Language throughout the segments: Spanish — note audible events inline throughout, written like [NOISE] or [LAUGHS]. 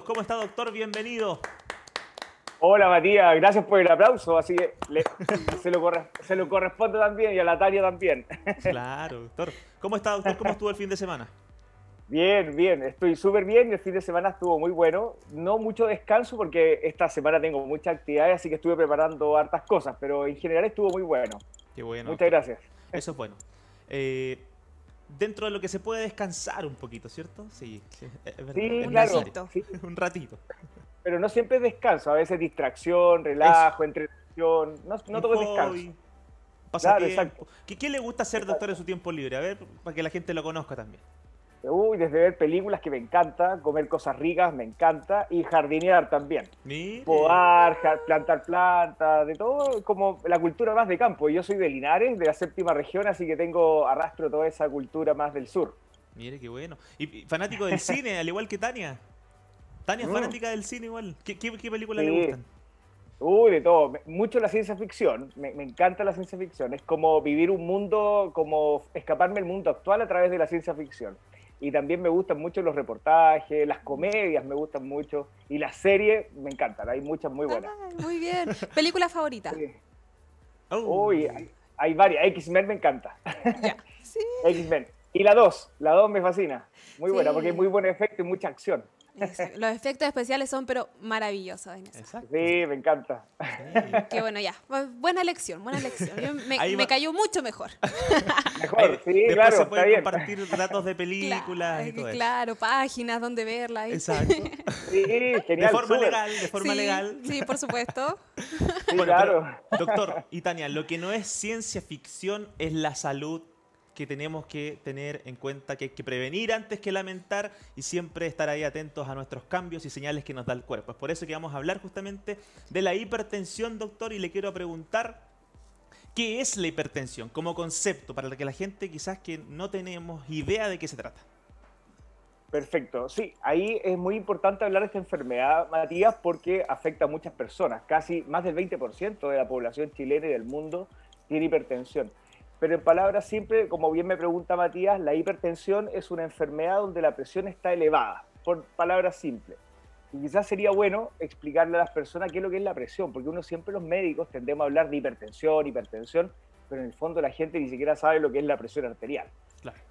¿Cómo está, doctor? Bienvenido. Hola, Matías. Gracias por el aplauso. Así que [LAUGHS] se, lo se, lo corresponde también y a la Tania también. [LAUGHS] Claro, doctor. ¿Cómo está, doctor? ¿Cómo estuvo el fin de semana? Bien, bien. Estoy súper bien. El fin de semana estuvo muy bueno. No mucho descanso porque esta semana tengo muchas actividades, así que estuve preparando hartas cosas, pero en general estuvo muy bueno. Qué bueno. Muchas gracias. Eso es bueno. [LAUGHS] Eh, dentro de lo que se puede descansar un poquito, ¿cierto? Sí, es verdad. Sí, claro. [LAUGHS] un ratito. Pero no siempre es descanso, a veces distracción, relajo, entretención, no, no todo es descanso. Claro, exacto. ¿Qué, ¿Qué, le gusta hacer, doctor, en su tiempo libre? A ver, para que la gente lo conozca también. Uy, desde ver películas que me encanta, comer cosas ricas me encanta y jardinear también. Podar, plantar plantas, de todo, como la cultura más de campo. Yo soy de Linares, de la séptima región, así que tengo arrastro toda esa cultura más del sur. Mire qué bueno. Y fanático del cine, al igual que Tania. Tania es mm. fanática del cine igual. ¿Qué, qué, películas le gustan? Uy, de todo. Mucho la ciencia ficción. Me, me, encanta la ciencia ficción. Es como vivir un mundo, como escaparme del mundo actual a través de la ciencia ficción y también me gustan mucho los reportajes, las comedias me gustan mucho y las series me encantan, hay muchas muy buenas. muy bien. ¿Película favorita? Oh. Uy, hay, varias. X-Men me encanta. [LAUGHS] X-Men. Y la 2, la 2 me fascina. Muy buena porque hay muy buen efecto y mucha acción. Los efectos especiales son pero maravillosos Sí, me encanta. Qué bueno, ya. Buena lección, buena lección. me, cayó mucho mejor. Mejor, sí, claro. Se puede compartir datos de películas y todo Claro, páginas donde verlas. Exacto. Sí, genial. De forma legal, de forma legal. Sí, por supuesto. claro. doctor y Tania, lo que no es ciencia ficción es la salud que tenemos que tener en cuenta que hay que prevenir antes que lamentar y siempre estar ahí atentos a nuestros cambios y señales que nos da el cuerpo. Es por eso que vamos a hablar justamente de la hipertensión, doctor, y le quiero preguntar qué es la hipertensión como concepto para que la gente quizás que no tenemos idea de qué se trata. Perfecto, sí, ahí es muy importante hablar de esta enfermedad, Matías, porque afecta a muchas personas. Casi más del 20% de la población chilena y del mundo tiene hipertensión. Pero en palabras simples, como bien me pregunta Matías, la hipertensión es una enfermedad donde la presión está elevada, por palabras simples. Y quizás sería bueno explicarle a las personas qué es lo que es la presión, porque uno siempre los médicos tendemos a hablar de hipertensión, hipertensión, pero en el fondo la gente ni siquiera sabe lo que es la presión arterial.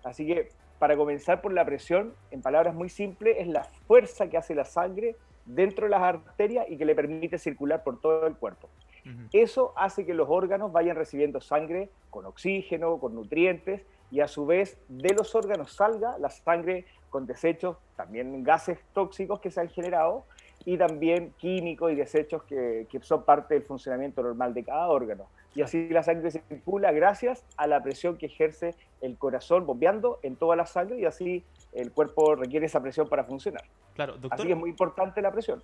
Así que para comenzar por la presión, en palabras muy simples, es la fuerza que hace la sangre dentro de las arterias y que le permite circular por todo el cuerpo. Eso hace que los órganos vayan recibiendo sangre con oxígeno, con nutrientes, y a su vez de los órganos salga la sangre con desechos, también gases tóxicos que se han generado, y también químicos y desechos que, son parte del funcionamiento normal de cada órgano. Y así la sangre circula gracias a la presión que ejerce el corazón bombeando en toda la sangre y así el cuerpo requiere esa presión para funcionar. Claro, doctor. Así que es muy importante la presión.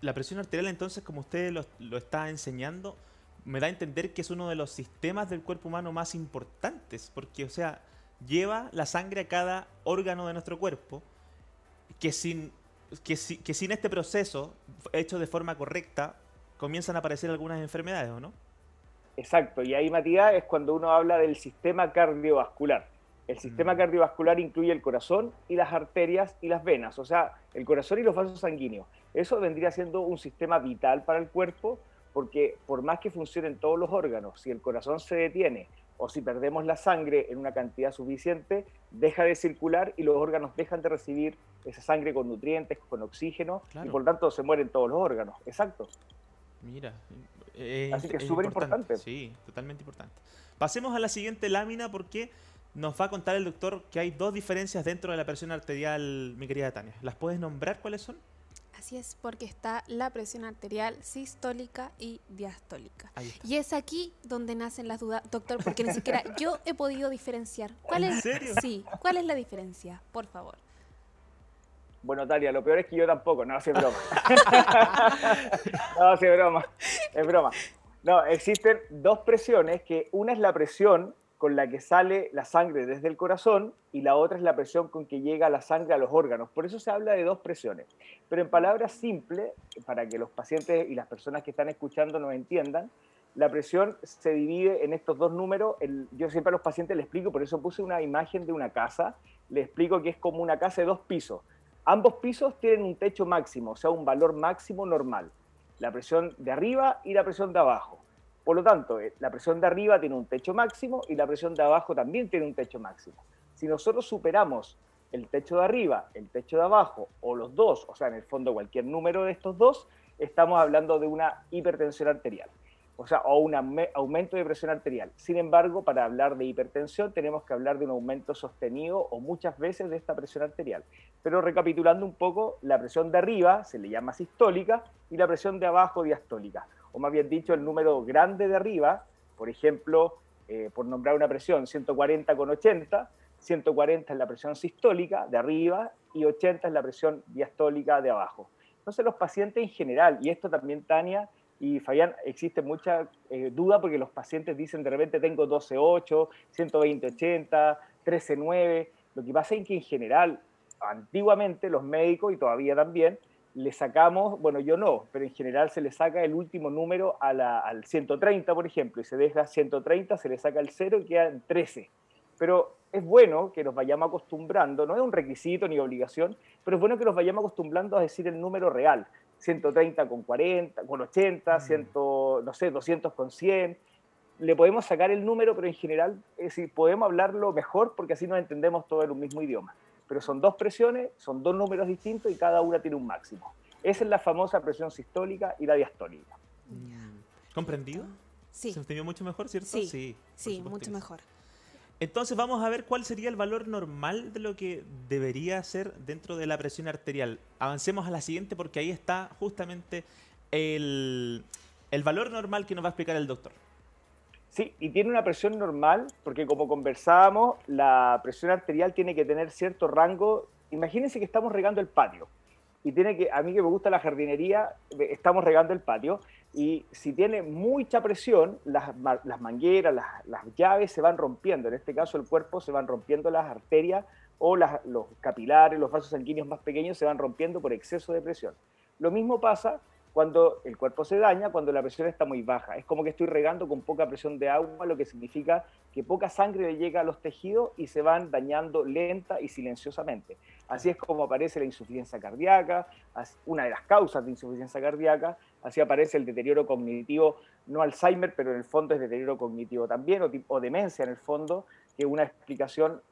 La presión arterial, entonces, como usted lo, está enseñando, me da a entender que es uno de los sistemas del cuerpo humano más importantes, porque, o sea, lleva la sangre a cada órgano de nuestro cuerpo, que sin, que, que sin este proceso, hecho de forma correcta, comienzan a aparecer algunas enfermedades, ¿o no? Exacto, y ahí, Matías, es cuando uno habla del sistema cardiovascular. El sistema mm. cardiovascular incluye el corazón y las arterias y las venas, o sea, el corazón y los vasos sanguíneos. Eso vendría siendo un sistema vital para el cuerpo porque por más que funcionen todos los órganos, si el corazón se detiene o si perdemos la sangre en una cantidad suficiente, deja de circular y los órganos dejan de recibir esa sangre con nutrientes, con oxígeno, y por tanto se mueren todos los órganos. Exacto. Mira, así que es súper importante. Sí, totalmente importante. Pasemos a la siguiente lámina porque nos va a contar el doctor que hay dos diferencias dentro de la presión arterial, mi querida Tania. ¿Las puedes nombrar cuáles son? Así es, porque está la presión arterial sistólica y diastólica. Y es aquí donde nacen las dudas, doctor, porque ni siquiera [LAUGHS] yo he podido diferenciar. ¿Cuál ¿En es, serio? Sí, ¿cuál es la diferencia? Por favor. Bueno, Talia, lo peor es que yo tampoco, no, es broma. [LAUGHS] no, es broma, es broma. No, existen dos presiones, que una es la presión con la que sale la sangre desde el corazón y la otra es la presión con que llega la sangre a los órganos. Por eso se habla de dos presiones. Pero en palabras simples, para que los pacientes y las personas que están escuchando nos entiendan, la presión se divide en estos dos números. yo siempre a los pacientes les explico, por eso puse una imagen de una casa, les explico que es como una casa de dos pisos. Ambos pisos tienen un techo máximo, o sea, un valor máximo normal. La presión de arriba y la presión de abajo. Por lo tanto, eh, la presión de arriba tiene un techo máximo y la presión de abajo también tiene un techo máximo. Si nosotros superamos el techo de arriba, el techo de abajo o los dos, o sea, en el fondo cualquier número de estos dos, estamos hablando de una hipertensión arterial o sea, o un aumento de presión arterial. Sin embargo, para hablar de hipertensión tenemos que hablar de un aumento sostenido o muchas veces de esta presión arterial. Pero recapitulando un poco, la presión de arriba se le llama sistólica y la presión de abajo diastólica. O más bien dicho, el número grande de arriba, por ejemplo, eh, por nombrar una presión 140 con 80, 140 es la presión sistólica de arriba y 80 es la presión diastólica de abajo. Entonces los pacientes en general, y esto también Tania y Fabián, existe mucha eh, duda porque los pacientes dicen de repente tengo 12.8, 120.80, 13.9. Lo que pasa es que en general, antiguamente los médicos y todavía también, le sacamos, bueno, yo no, pero en general se le saca el último número a la, al 130, por ejemplo, y se deja 130, se le saca el 0 y queda en 13. Pero es bueno que nos vayamos acostumbrando, no es un requisito ni obligación, pero es bueno que nos vayamos acostumbrando a decir el número real. 130 con 40, con 80, 100, mm. no sé, 200 con 100. Le podemos sacar el número, pero en general es decir, podemos hablarlo mejor porque así nos entendemos todo en un mismo idioma. Pero son dos presiones, son dos números distintos y cada una tiene un máximo. Esa es la famosa presión sistólica y la diastólica. ¿Comprendido? Sí. ¿Se entendió mucho mejor, cierto? Sí, sí, sí mucho mejor. Entonces vamos a ver cuál sería el valor normal de lo que debería ser dentro de la presión arterial. Avancemos a la siguiente porque ahí está justamente el, valor normal que nos va a explicar el doctor. Sí, y tiene una presión normal porque como conversábamos, la presión arterial tiene que tener cierto rango. Imagínense que estamos regando el patio y tiene que, a mí que me gusta la jardinería, estamos regando el patio y si tiene mucha presión, las, las mangueras, las, llaves se van rompiendo. En este caso, el cuerpo se van rompiendo las arterias o los capilares, los vasos sanguíneos más pequeños se van rompiendo por exceso de presión. Lo mismo pasa cuando el cuerpo se daña, cuando la presión está muy baja. Es como que estoy regando con poca presión de agua, lo que significa que poca sangre le llega a los tejidos y se van dañando lenta y silenciosamente. Así es como aparece la insuficiencia cardíaca, una de las causas de insuficiencia cardíaca, así aparece el deterioro cognitivo, no Alzheimer, pero en el fondo es deterioro cognitivo también, o, demencia en el fondo, que una explicación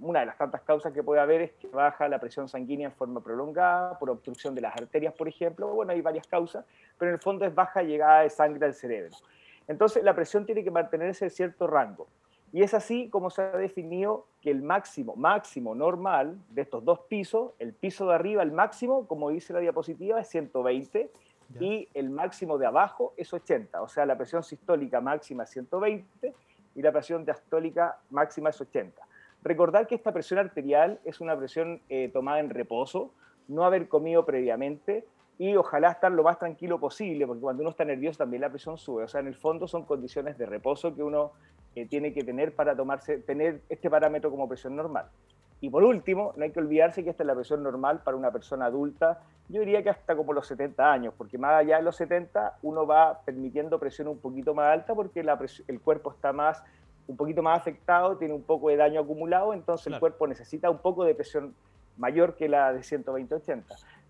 una de las tantas causas que puede haber es que baja la presión sanguínea en forma prolongada, por obstrucción de las arterias, por ejemplo. Bueno, hay varias causas, pero en el fondo es baja llegada de sangre al cerebro. Entonces, la presión tiene que mantenerse en cierto rango. Y es así como se ha definido que el máximo, máximo normal de estos dos pisos, el piso de arriba, el máximo, como dice la diapositiva, es 120 y el máximo de abajo es 80. O sea, la presión sistólica máxima es 120 y la presión diastólica máxima es 80. Recordar que esta presión arterial es una presión eh, tomada en reposo, no haber comido previamente y ojalá estar lo más tranquilo posible, porque cuando uno está nervioso también la presión sube. O sea, en el fondo son condiciones de reposo que uno eh, tiene que tener para tomarse, tener este parámetro como presión normal. Y por último, no hay que olvidarse que esta es la presión normal para una persona adulta, yo diría que hasta como los 70 años, porque más allá de los 70 uno va permitiendo presión un poquito más alta porque el cuerpo está más un poquito más afectado, tiene un poco de daño acumulado, entonces el cuerpo necesita un poco de presión mayor que la de 120-80.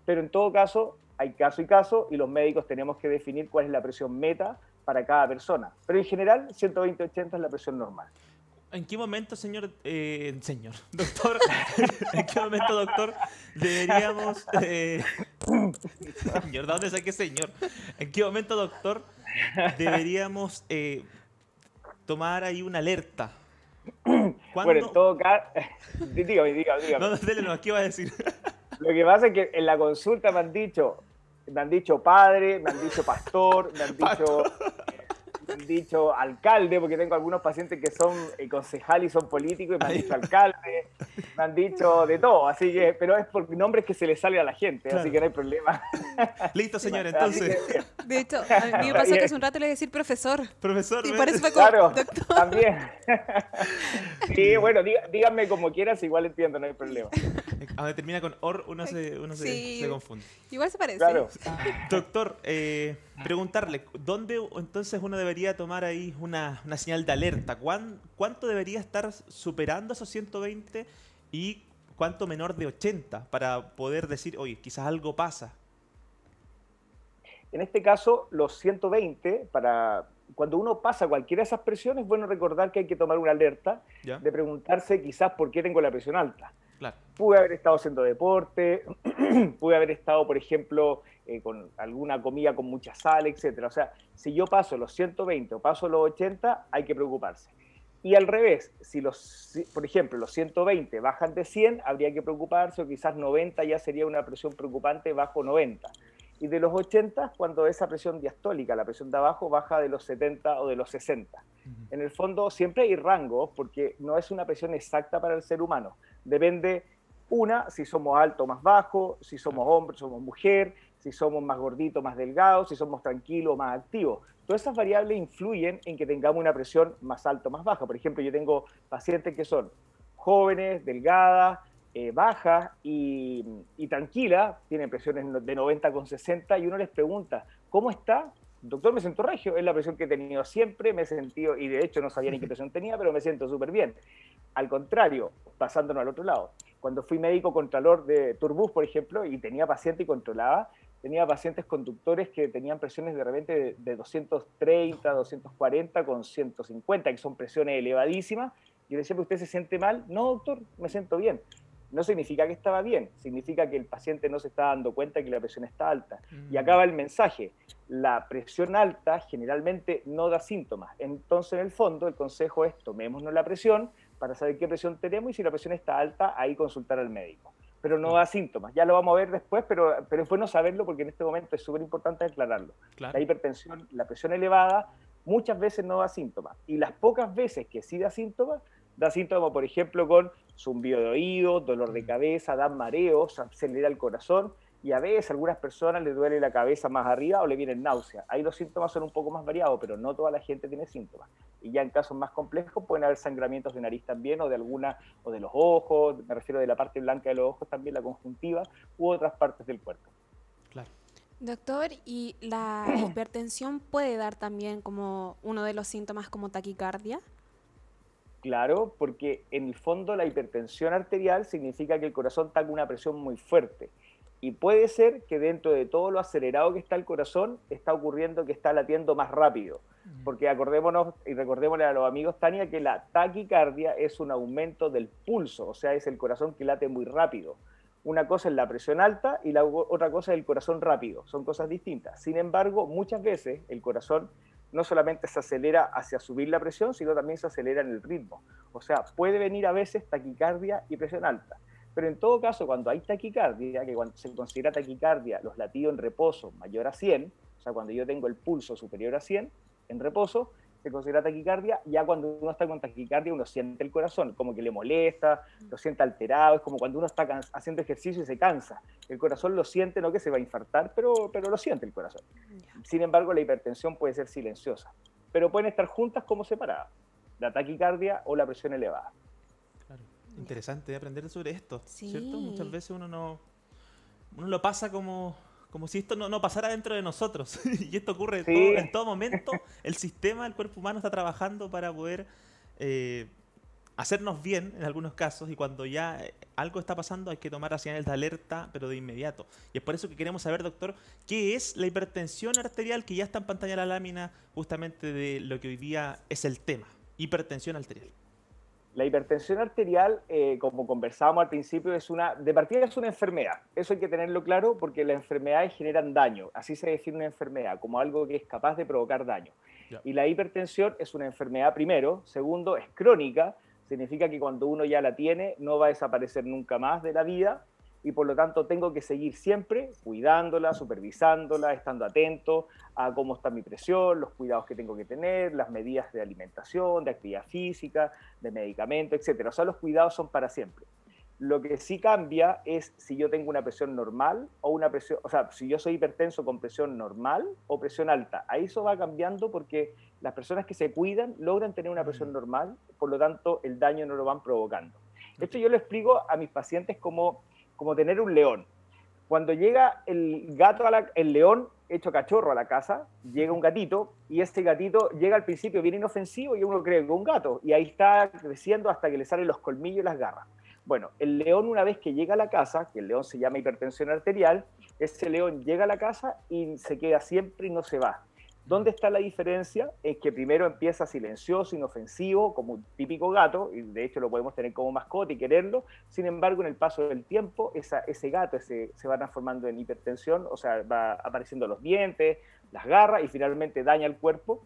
Pero en todo caso, hay caso y caso y los médicos tenemos que definir cuál es la presión meta para cada persona. Pero en general, 120-80 es la presión normal. ¿En qué momento, señor, eh, señor, [LAUGHS] doctor, en qué momento, doctor, deberíamos, eh, [LAUGHS] señor, ¿de dónde saqué señor? ¿En qué momento, doctor, deberíamos eh, tomar ahí una alerta. [CLEARS THROAT] Bueno, en todo caso, [LAUGHS] dígame, dígame, dígame. No, dele, no, ¿qué iba a decir? [LAUGHS] Lo que pasa es que en la consulta me han dicho, me han dicho padre, me han dicho pastor, me han [LAUGHS] dicho dicho alcalde, porque tengo algunos pacientes que son eh, concejales y son políticos, y me han dicho alcalde, me han dicho de todo, así que, pero es por nombres que se le sale a la gente, así que no hay problema. Listo, [LAUGHS] señor, entonces. de hecho, a mí me pasó que hace un rato le iba a decir profesor. Profesor, y por eso fue como, claro, también. [LAUGHS] sí, bueno, díganme como quieras, igual entiendo, no hay problema. A termina con or, uno se, uno se, confunde. Igual se parece. Claro. Doctor, eh, preguntarle, ¿dónde entonces uno debería tomar ahí una, señal de alerta? ¿Cuánto debería estar superando esos 120 y cuánto menor de 80 para poder decir, oye, quizás algo pasa? En este caso, los 120, para cuando uno pasa cualquiera de esas presiones, es bueno recordar que hay que tomar una alerta de preguntarse quizás por qué tengo la presión alta. Pude haber estado haciendo deporte, [CLEARS THROAT] pude haber estado, por ejemplo, eh, con alguna comida con mucha sal, etc. O sea, si yo paso los 120 o paso los 80, hay que preocuparse. Y al revés, si los, por ejemplo, los 120 bajan de 100, habría que preocuparse, o quizás 90 ya sería una presión preocupante bajo 90 y de los 80 cuando esa presión diastólica, la presión de abajo, baja de los 70 o de los 60. En el fondo siempre hay rangos porque no es una presión exacta para el ser humano. Depende, una, si somos alto o más bajo, si somos hombre, somos mujer, si somos más gordito, más delgado, si somos tranquilos más activos. Todas esas variables influyen en que tengamos una presión más alta o más baja. Por ejemplo, yo tengo pacientes que son jóvenes, delgadas, eh, baja y, tranquila, tiene presiones de 90 con 60 y uno les pregunta, ¿cómo está? Doctor, me siento regio, es la presión que he tenido siempre, me he sentido, y de hecho no sabía ni qué presión tenía, pero me siento súper bien. Al contrario, pasándonos al otro lado, cuando fui médico contralor de Turbus, por ejemplo, y tenía paciente y controlaba, tenía pacientes conductores que tenían presiones de repente de, de 230, 240 con 150, que son presiones elevadísimas. Yo le decía, ¿usted se siente mal? No, doctor, me siento bien no significa que estaba bien, significa que el paciente no se está dando cuenta que la presión está alta. Y mm. acaba el mensaje, la presión alta generalmente no da síntomas. Entonces, en el fondo, el consejo es tomémonos la presión para saber qué presión tenemos y si la presión está alta, ahí consultar al médico. Pero no da síntomas. Ya lo vamos a ver después, pero, pero es bueno saberlo porque en este momento es súper importante aclararlo. La hipertensión, la presión elevada, muchas veces no da síntomas. Y las pocas veces que sí da síntomas, da síntomas, por ejemplo, con zumbido de oído, dolor de mm. cabeza, da mareos, acelera el corazón y a veces a algunas personas les duele la cabeza más arriba o le vienen náuseas. Ahí los síntomas son un poco más variados, pero no toda la gente tiene síntomas. Y ya en casos más complejos pueden haber sangramientos de nariz también o de alguna o de los ojos, me refiero de la parte blanca de los ojos también, la conjuntiva u otras partes del cuerpo. Claro. Doctor, ¿y la [CLEARS THROAT] hipertensión puede dar también como uno de los síntomas como taquicardia? Claro, porque en el fondo la hipertensión arterial significa que el corazón está con una presión muy fuerte. Y puede ser que dentro de todo lo acelerado que está el corazón, está ocurriendo que está latiendo más rápido. Mm. Porque acordémonos y recordémosle a los amigos, Tania, que la taquicardia es un aumento del pulso, o sea, es el corazón que late muy rápido. Una cosa es la presión alta y la otra cosa es el corazón rápido. Son cosas distintas. Sin embargo, muchas veces el corazón no solamente se acelera hacia subir la presión, sino también se acelera en el ritmo. O sea, puede venir a veces taquicardia y presión alta. Pero en todo caso, cuando hay taquicardia, que cuando se considera taquicardia los latidos en reposo mayor a 100, o sea, cuando yo tengo el pulso superior a 100 en reposo, se considera taquicardia, ya cuando uno está con taquicardia uno siente el corazón, como que le molesta, lo siente alterado, es como cuando uno está haciendo ejercicio y se cansa. El corazón lo siente, no que se va a infartar, pero, pero lo siente el corazón. Sin embargo, la hipertensión puede ser silenciosa, pero pueden estar juntas como separadas, la taquicardia o la presión elevada. Interesante aprender sobre esto, ¿cierto? Muchas veces uno no uno lo pasa como como si esto no, pasara dentro de nosotros. [LAUGHS] y esto ocurre en todo momento. El sistema, el cuerpo humano está trabajando para poder eh, hacernos bien en algunos casos y cuando ya eh, algo está pasando hay que tomar señales de alerta, pero de inmediato. Y es por eso que queremos saber, doctor, qué es la hipertensión arterial que ya está en pantalla la lámina justamente de lo que hoy día es el tema, hipertensión arterial. La hipertensión arterial, eh, como conversábamos al principio, es una, de partida es una enfermedad. Eso hay que tenerlo claro porque las enfermedades generan daño. Así se define una enfermedad, como algo que es capaz de provocar daño. Y la hipertensión es una enfermedad primero. Segundo, es crónica. Significa que cuando uno ya la tiene, no va a desaparecer nunca más de la vida y por lo tanto tengo que seguir siempre cuidándola, supervisándola, estando atento a cómo está mi presión, los cuidados que tengo que tener, las medidas de alimentación, de actividad física, de medicamento, etc. O sea, los cuidados son para siempre. Lo que sí cambia es si yo tengo una presión normal o una presión, o sea, si yo soy hipertenso con presión normal o presión alta. Ahí eso va cambiando porque las personas que se cuidan logran tener una presión normal, por lo tanto el daño no lo van provocando. Esto yo lo explico a mis pacientes como como tener un león. Cuando llega el gato, a el león hecho cachorro a la casa, llega un gatito y este gatito llega al principio bien inofensivo y uno cree que es un gato y ahí está creciendo hasta que le salen los colmillos y las garras. Bueno, el león una vez que llega a la casa, que el león se llama hipertensión arterial, ese león llega a la casa y se queda siempre y no se va. ¿Dónde está la diferencia? Es que primero empieza silencioso, inofensivo, como un típico gato, y de hecho lo podemos tener como mascota y quererlo. Sin embargo, en el paso del tiempo, ese gato se va transformando en hipertensión, o sea, va apareciendo los dientes, las garras y finalmente daña el cuerpo.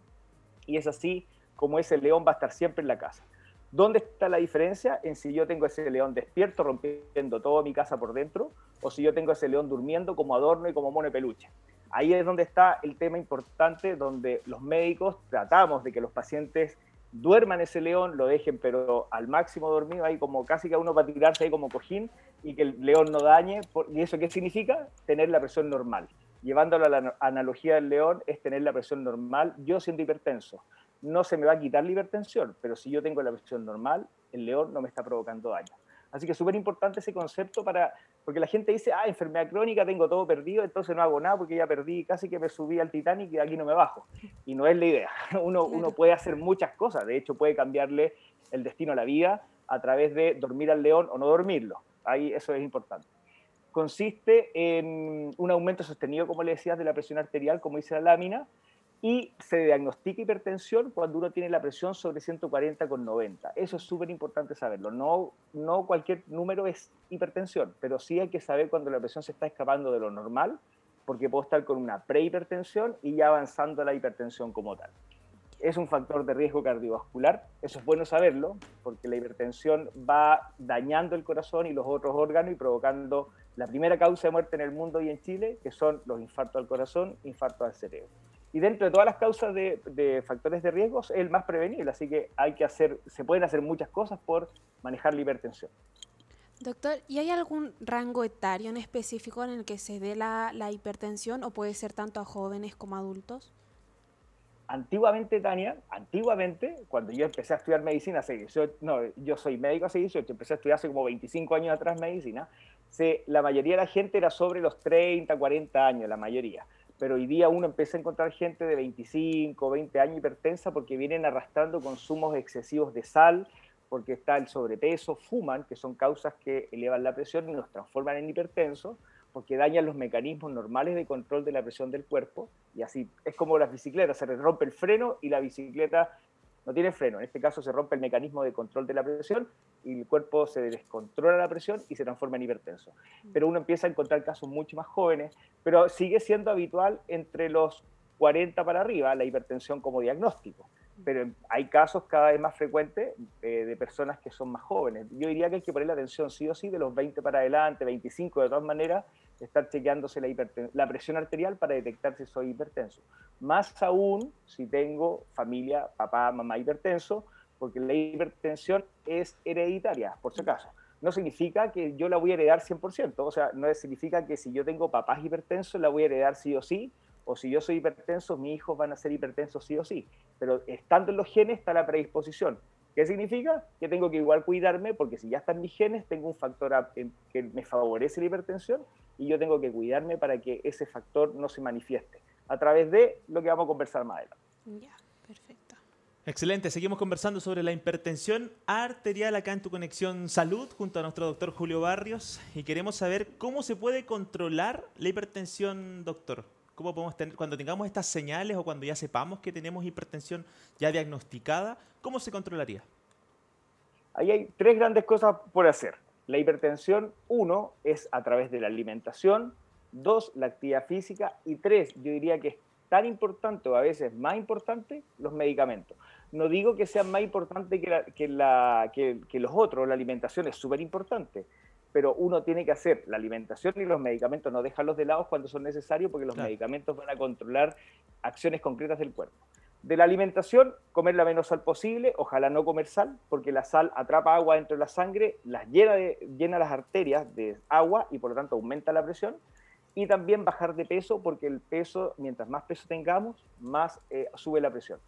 Y es así como ese león va a estar siempre en la casa. ¿Dónde está la diferencia en si yo tengo ese león despierto rompiendo toda mi casa por dentro o si yo tengo ese león durmiendo como adorno y como mono peluche? Ahí es donde está el tema importante, donde los médicos tratamos de que los pacientes duerman ese león, lo dejen pero al máximo dormido, ahí como casi que uno va a tirarse ahí como cojín y que el león no dañe. ¿Y eso qué significa? Tener la presión normal. Llevándolo a la analogía del león es tener la presión normal. Yo siendo hipertenso, no se me va a quitar la hipertensión, pero si yo tengo la presión normal, el león no me está provocando daño. Así que súper importante ese concepto para, porque la gente dice, ah, enfermedad crónica, tengo todo perdido, entonces no hago nada porque ya perdí, casi que me subí al Titanic y aquí no me bajo. Y no es la idea. [LAUGHS] Uno, uno puede hacer muchas cosas, de hecho puede cambiarle el destino a la vida a través de dormir al león o no dormirlo. Ahí eso es importante. Consiste en un aumento sostenido, como le decías, de la presión arterial, como dice la lámina, y se diagnostica hipertensión cuando uno tiene la presión sobre 140 con 90. Eso es súper importante saberlo. No, no cualquier número es hipertensión, pero sí hay que saber cuando la presión se está escapando de lo normal, porque puedo estar con una prehipertensión y ya avanzando a la hipertensión como tal. Es un factor de riesgo cardiovascular, eso es bueno saberlo, porque la hipertensión va dañando el corazón y los otros órganos y provocando la primera causa de muerte en el mundo y en Chile, que son los infartos al corazón, infartos al cerebro. Y dentro de todas las causas de, factores de riesgo, es el más prevenible, así que hay que hacer, se pueden hacer muchas cosas por manejar la hipertensión. Doctor, ¿y hay algún rango etario en específico en el que se dé la, hipertensión o puede ser tanto a jóvenes como a adultos? Antiguamente, Tania, antiguamente, cuando yo empecé a estudiar medicina, hace no, yo soy médico hace 18, empecé a estudiar hace como 25 años atrás medicina, se, la mayoría de la gente era sobre los 30, 40 años, la mayoría pero hoy día uno empieza a encontrar gente de 25, 20 años hipertensa porque vienen arrastrando consumos excesivos de sal, porque está el sobrepeso, fuman, que son causas que elevan la presión y nos transforman en hipertensos, porque dañan los mecanismos normales de control de la presión del cuerpo, y así es como las bicicletas, se rompe el freno y la bicicleta no tiene freno. En este caso se rompe el mecanismo de control de la presión y el cuerpo se descontrola la presión y se transforma en hipertenso. Pero uno empieza a encontrar casos mucho más jóvenes, pero sigue siendo habitual entre los 40 para arriba la hipertensión como diagnóstico. Pero hay casos cada vez más frecuentes eh, de personas que son más jóvenes. Yo diría que hay que poner la atención sí o sí de los 20 para adelante, 25 de todas maneras, estar chequeándose la, la presión arterial para detectar si soy hipertenso. Más aún si tengo familia, papá, mamá hipertenso, porque la hipertensión es hereditaria, por si acaso. No significa que yo la voy a heredar 100%, o sea, no significa que si yo tengo papás hipertensos la voy a heredar sí o sí, o si yo soy hipertenso, mis hijos van a ser hipertensos sí o sí. Pero estando en los genes está la predisposición. ¿Qué significa? Que tengo que igual cuidarme porque si ya están mis genes, tengo un factor que me favorece la hipertensión y yo tengo que cuidarme para que ese factor no se manifieste a través de lo que vamos a conversar más adelante. Ya, perfecto. Excelente, seguimos conversando sobre la hipertensión arterial acá en tu conexión salud junto a nuestro doctor Julio Barrios y queremos saber cómo se puede controlar la hipertensión, doctor. ¿Cómo podemos tener, cuando tengamos estas señales o cuando ya sepamos que tenemos hipertensión ya diagnosticada, cómo se controlaría? Ahí hay tres grandes cosas por hacer. La hipertensión, uno, es a través de la alimentación, dos, la actividad física y tres, yo diría que es tan importante o a veces más importante los medicamentos. No digo que sean más importantes que, que, los otros, la alimentación es súper importante, pero uno tiene que hacer la alimentación y los medicamentos, no dejarlos de lado cuando son necesarios porque los medicamentos van a controlar acciones concretas del cuerpo. De la alimentación, comer la menos sal posible, ojalá no comer sal, porque la sal atrapa agua dentro de la sangre, las llena, llena las arterias de agua y por lo tanto aumenta la presión. Y también bajar de peso, porque el peso, mientras más peso tengamos, más eh, sube la presión.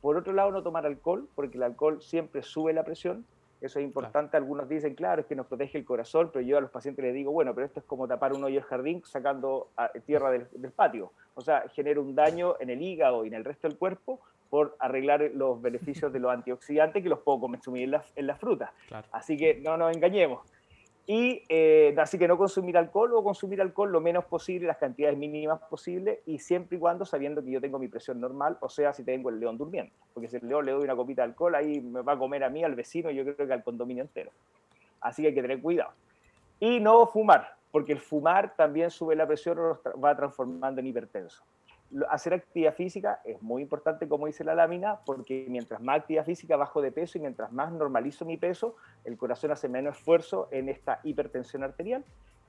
Por otro lado, no tomar alcohol, porque el alcohol siempre sube la presión. Eso es importante. Algunos dicen, claro, es que nos protege el corazón, pero yo a los pacientes les digo, bueno, pero esto es como tapar un hoyo de jardín sacando tierra del, patio. O sea, genera un daño en el hígado y en el resto del cuerpo por arreglar los beneficios de los antioxidantes que los puedo consumir en las, en las frutas. Así que no nos engañemos. Y eh, así que no consumir alcohol o consumir alcohol lo menos posible, las cantidades mínimas posibles y siempre y cuando sabiendo que yo tengo mi presión normal, o sea, si tengo el león durmiendo. Porque si el león le doy una copita de alcohol, ahí me va a comer a mí, al vecino, y yo creo que al condominio entero. Así que hay que tener cuidado. Y no fumar, porque el fumar también sube la presión o va transformando en hipertenso hacer actividad física es muy importante, como dice la lámina, porque mientras más actividad física bajo de peso y mientras más normalizo mi peso, el corazón hace menos esfuerzo en esta hipertensión arterial.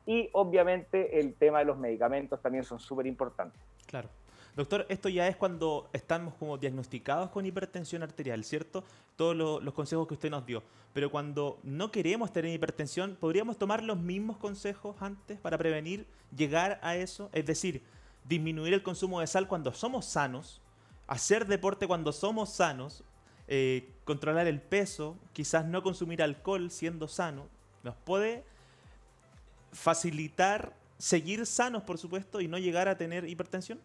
Y obviamente el tema de los medicamentos también son súper importantes. Claro. Doctor, esto ya es cuando estamos como diagnosticados con hipertensión arterial, ¿cierto? Todos los consejos que usted nos dio. Pero cuando no queremos tener hipertensión, ¿podríamos tomar los mismos consejos antes para prevenir llegar a eso? Es decir, disminuir el consumo de sal cuando somos sanos, hacer deporte cuando somos sanos, eh, controlar el peso, quizás no consumir alcohol siendo sano, nos puede facilitar seguir sanos, por supuesto, y no llegar a tener hipertensión.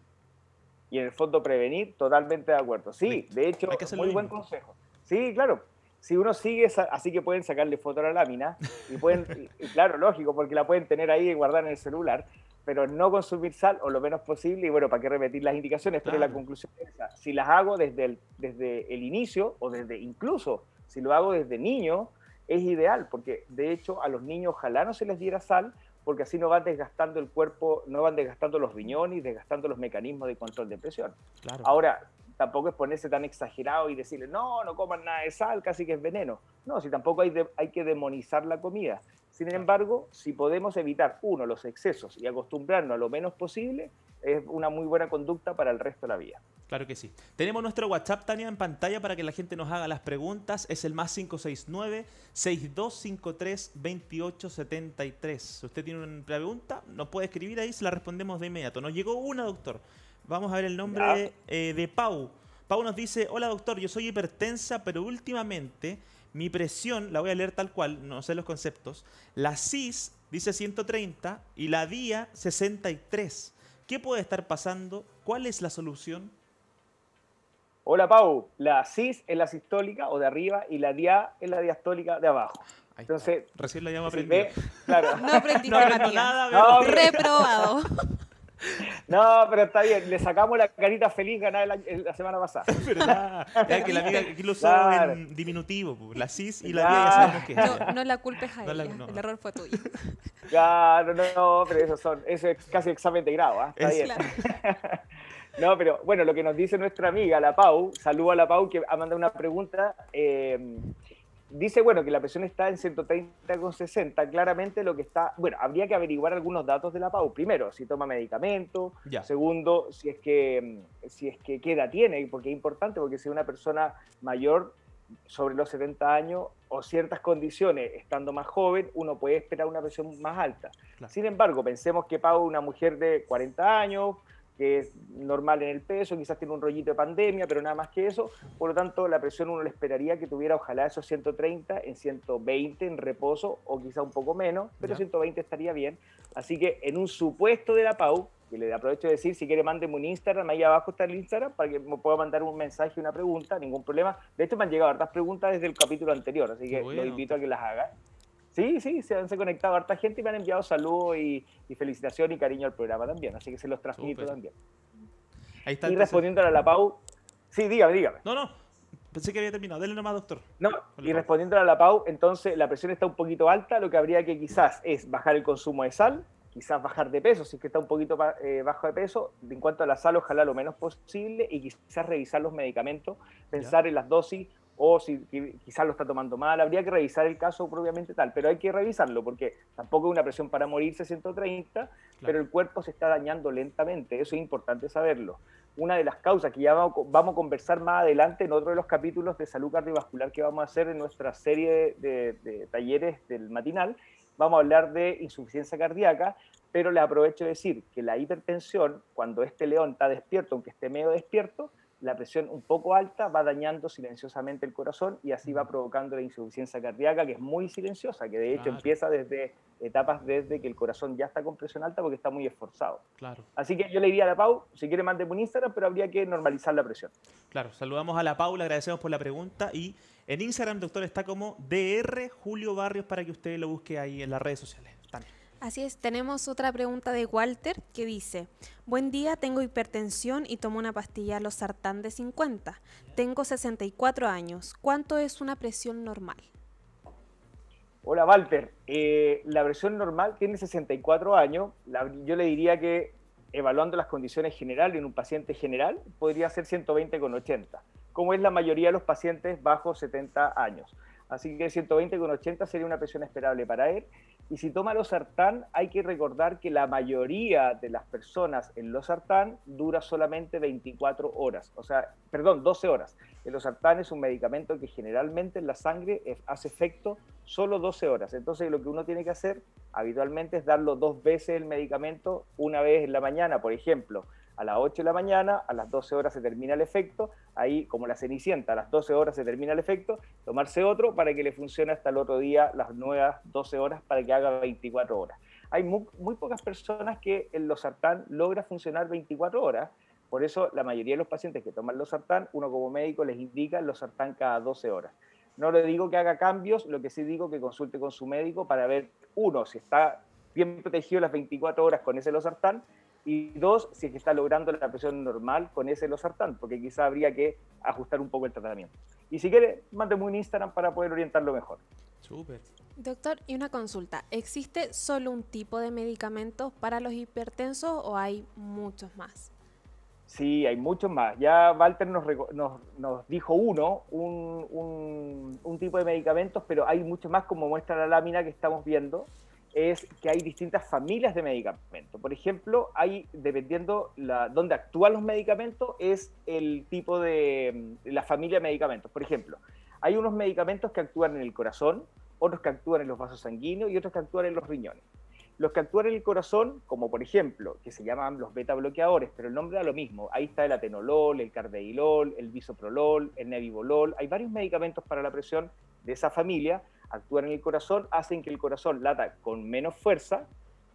Y en el fondo prevenir, totalmente de acuerdo. Sí, de hecho, muy buen consejo. Sí, claro. Si uno sigue, así que pueden sacarle foto a la lámina, y pueden, [LAUGHS] claro, lógico, porque la pueden tener ahí y guardar en el celular, pero no consumir sal o lo menos posible. Y bueno, ¿para qué repetir las indicaciones? Pero la conclusión es esa. Si las hago desde el, desde el inicio o desde incluso si lo hago desde niño, es ideal, porque de hecho a los niños ojalá no se les diera sal, porque así no van desgastando el cuerpo, no van desgastando los riñones, desgastando los mecanismos de control de presión. Ahora, tampoco es ponerse tan exagerado y decirle, no, no coman nada de sal, casi que es veneno. No, si tampoco hay, hay que demonizar la comida. Sin embargo, si podemos evitar, uno, los excesos y acostumbrarnos a lo menos posible, es una muy buena conducta para el resto de la vida. Claro que sí. Tenemos nuestro WhatsApp, Tania, en pantalla para que la gente nos haga las preguntas. Es el más 569-6253-2873. Si usted tiene una pregunta, nos puede escribir ahí, se la respondemos de inmediato. Nos llegó una, doctor. Vamos a ver el nombre eh, de Pau. Pau nos dice, hola doctor, yo soy hipertensa, pero últimamente mi presión, la voy a leer tal cual, no sé los conceptos, la CIS dice 130 y la DIA 63. ¿Qué puede estar pasando? ¿Cuál es la solución? Hola Pau, la CIS es la sistólica o de arriba y la DIA es la diastólica de abajo. Entonces, recién la llamo aprendido. claro. No aprendí nada, no, reprobado. No, pero está bien. Le sacamos la carita feliz ganada la, semana pasada. ¿Verdad? Es que la amiga aquí lo usó en diminutivo. La cis y la ya sabemos que no, no la culpes a ella. El error fue tuyo. Claro, no, no, pero eso, son, eso es casi examen de grado. ¿eh? Está bien. [LAUGHS] No, pero bueno, lo que nos dice nuestra amiga, la Pau, saludo a la Pau que ha mandado una pregunta. Eh, dice, bueno, que la presión está en 130,60. Claramente lo que está, bueno, habría que averiguar algunos datos de la PAU. Primero, si toma medicamento. Segundo, si es, que, si es que qué edad tiene, porque es importante, porque si una persona mayor sobre los 70 años o ciertas condiciones, estando más joven, uno puede esperar una presión más alta. Sin embargo, pensemos que Pau es una mujer de 40 años, que es normal en el peso, quizás tiene un rollito de pandemia, pero nada más que eso. Por lo tanto, la presión uno le esperaría que tuviera ojalá esos 130 en 120 en reposo o quizá un poco menos, pero 120 estaría bien. Así que en un supuesto de la PAU, que le aprovecho de decir, si quiere mándeme un Instagram, ahí abajo está el Instagram, para que me pueda mandar un mensaje, una pregunta, ningún problema. De hecho, me han llegado hartas preguntas desde el capítulo anterior, así que lo invito a que las haga. Sí, sí, se han conectado harta gente y me han enviado saludos y, felicitación y cariño al programa también, así que se los transmito también. Ahí está, y respondiendo a la Pau, sí, dígame, dígame. No, no, pensé que había terminado. Dele nomás, doctor. No, y respondiendo a la Pau, entonces la presión está un poquito alta, lo que habría que quizás es bajar el consumo de sal, quizás bajar de peso, si es que está un poquito eh, bajo de peso, en cuanto a la sal, ojalá lo menos posible, y quizás revisar los medicamentos, pensar en las dosis o si quizás lo está tomando mal, habría que revisar el caso propiamente tal, pero hay que revisarlo porque tampoco es una presión para morirse 130, pero el cuerpo se está dañando lentamente, eso es importante saberlo. Una de las causas que ya vamos, a conversar más adelante en otro de los capítulos de salud cardiovascular que vamos a hacer en nuestra serie de, de talleres del matinal, vamos a hablar de insuficiencia cardíaca, pero le aprovecho de decir que la hipertensión, cuando este león está despierto, aunque esté medio despierto, la presión un poco alta va dañando silenciosamente el corazón y así va provocando la insuficiencia cardíaca, que es muy silenciosa, que de hecho empieza desde etapas desde que el corazón ya está con presión alta porque está muy esforzado. Claro. Así que yo le diría a la Pau, si quiere mande un Instagram, pero habría que normalizar la presión. Claro, saludamos a la Pau, le agradecemos por la pregunta y En Instagram, doctor, está como DR Julio Barrios para que usted lo busque ahí en las redes sociales. Así es, tenemos otra pregunta de Walter que dice, buen día, tengo hipertensión y tomo una pastilla Losartán de 50. Tengo 64 años. ¿Cuánto es una presión normal? Hola Walter, eh, la presión normal tiene 64 años. yo le diría que evaluando las condiciones generales en un paciente general podría ser 120 con 80, como es la mayoría de los pacientes bajo 70 años. Así que 120 con 80 sería una presión esperable para él y si toma losartán, hay que recordar que la mayoría de las personas en losartán dura solamente 24 horas, o sea, perdón, 12 horas. El losartán es un medicamento que generalmente en la sangre hace efecto solo 12 horas. Entonces lo que uno tiene que hacer habitualmente es darlo dos veces el medicamento, una vez en la mañana, por ejemplo, a las 8 de la mañana, a las 12 horas se termina el efecto, ahí como la cenicienta, a las 12 horas se termina el efecto, tomarse otro para que le funcione hasta el otro día las nuevas 12 horas para que haga 24 horas. Hay muy, pocas personas que el losartán logra funcionar 24 horas, por eso la mayoría de los pacientes que toman losartán, uno como médico les indica losartán cada 12 horas. No le digo que haga cambios, lo que sí digo que consulte con su médico para ver, uno, si está bien protegido las 24 horas con ese losartán y dos, si es que está logrando la presión normal con ese losartán, porque quizá habría que ajustar un poco el tratamiento. Y si quiere, mándeme un Instagram para poder orientarlo mejor. Súper. Doctor, y una consulta. ¿Existe solo un tipo de medicamentos para los hipertensos o hay muchos más? Sí, hay muchos más. Ya Walter nos, nos, dijo uno, un, un, un, tipo de medicamentos, pero hay muchos más como muestra la lámina que estamos viendo es que hay distintas familias de medicamentos. Por ejemplo, hay, dependiendo la, dónde actúan los medicamentos, es el tipo de la familia de medicamentos. Por ejemplo, hay unos medicamentos que actúan en el corazón, otros que actúan en los vasos sanguíneos y otros que actúan en los riñones. Los que actúan en el corazón, como por ejemplo, que se llaman los beta bloqueadores, pero el nombre da lo mismo. Ahí está el atenolol, el carvedilol, el bisoprolol, el nebivolol. Hay varios medicamentos para la presión de esa familia actúan en el corazón, hacen que el corazón lata con menos fuerza,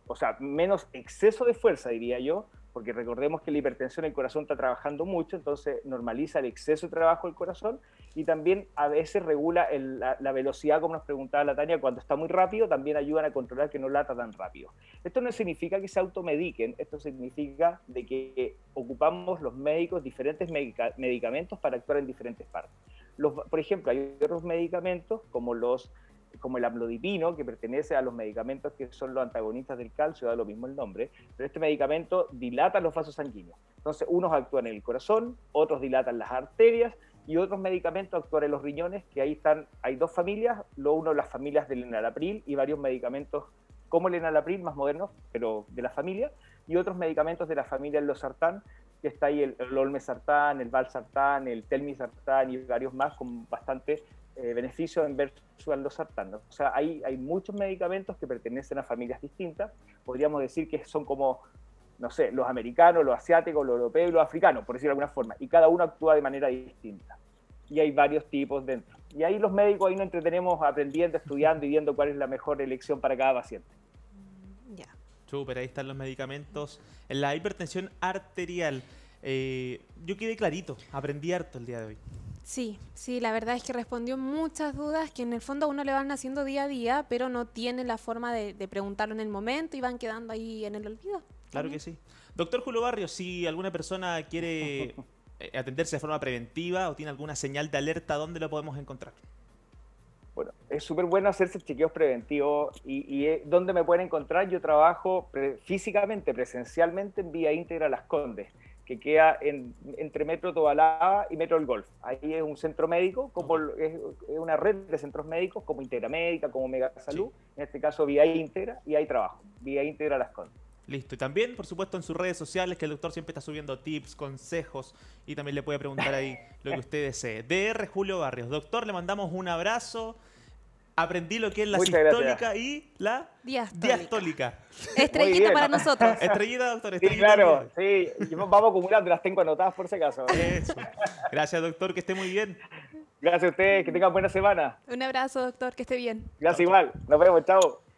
o sea, menos exceso de fuerza, diría yo, porque recordemos que la hipertensión el corazón está trabajando mucho, entonces normaliza el exceso de trabajo del corazón y también a veces regula la, velocidad, como nos preguntaba la Tania, cuando está muy rápido, también ayudan a controlar que no lata tan rápido. Esto no significa que se automediquen, esto significa de que ocupamos los médicos diferentes medicamentos para actuar en diferentes partes. Por ejemplo, hay otros medicamentos como los como el amlodipino, que pertenece a los medicamentos que son los antagonistas del calcio, da lo mismo el nombre, pero este medicamento dilata los vasos sanguíneos. Entonces, unos actúan en el corazón, otros dilatan las arterias y otros medicamentos actúan en los riñones, que ahí están, hay dos familias, lo uno las familias del enalapril y varios medicamentos como el enalapril, más modernos, pero de la familia, y otros medicamentos de la familia losartán, que está ahí el, el olmesartán, el valsartán, el telmisartán y varios más con bastante eh, beneficios en versus los sartanos. O sea, hay, hay muchos medicamentos que pertenecen a familias distintas. Podríamos decir que son como, no sé, los americanos, los asiáticos, los europeos y los africanos, por decirlo de alguna forma. Y cada uno actúa de manera distinta. Y hay varios tipos dentro. Y ahí los médicos ahí nos entretenemos aprendiendo, estudiando y viendo cuál es la mejor elección para cada paciente. Súper, ahí están los medicamentos. En la hipertensión arterial, eh, yo quedé clarito, aprendí harto el día de hoy. Sí, sí, la verdad es que respondió muchas dudas que en el fondo a uno le van haciendo día a día, pero no tiene la forma de, preguntarlo en el momento y van quedando ahí en el olvido. Claro que sí. Doctor Julio Barrios, si alguna persona quiere [LAUGHS] eh, atenderse de forma preventiva o tiene alguna señal de alerta, ¿dónde lo podemos encontrar? Bueno, es súper bueno hacerse chequeos preventivos y, y ¿dónde me pueden encontrar? Yo trabajo físicamente, presencialmente en Vía Íntegra Las Condes que queda entre Metro Tobalaba y Metro El Golf. Ahí es un centro médico, como es, una red de centros médicos como Integra Médica, como Mega Salud, en este caso Vía Íntegra, y hay trabajo, Vía Íntegra Las Condes. Listo. Y también, por supuesto, en sus redes sociales, que el doctor siempre está subiendo tips, consejos y también le puede preguntar ahí lo que usted desee. DR Julio Barrios. Doctor, le mandamos un abrazo aprendí lo que es la sistólica y la diastólica. Estrellita para nosotros. Estrellita, doctor. Estrellita sí, claro, sí. Vamos acumulando, las tengo anotadas por si acaso. Gracias, doctor, que esté muy bien. Gracias a ustedes, que tengan buena semana. Un abrazo, doctor, que esté bien. Gracias igual. Nos vemos, chao.